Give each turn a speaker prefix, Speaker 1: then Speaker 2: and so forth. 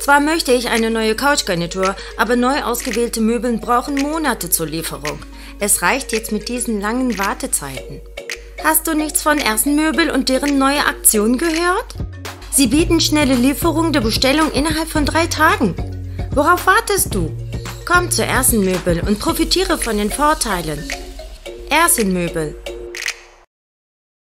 Speaker 1: Zwar möchte ich eine neue Couchgarnitur, aber neu ausgewählte Möbel brauchen Monate zur Lieferung. Es reicht jetzt mit diesen langen Wartezeiten. Hast du nichts von Ersten Möbel und deren neue Aktion gehört? Sie bieten schnelle Lieferung der Bestellung innerhalb von drei Tagen. Worauf wartest du? Komm zu Ersten Möbel und profitiere von den Vorteilen. Ersten Möbel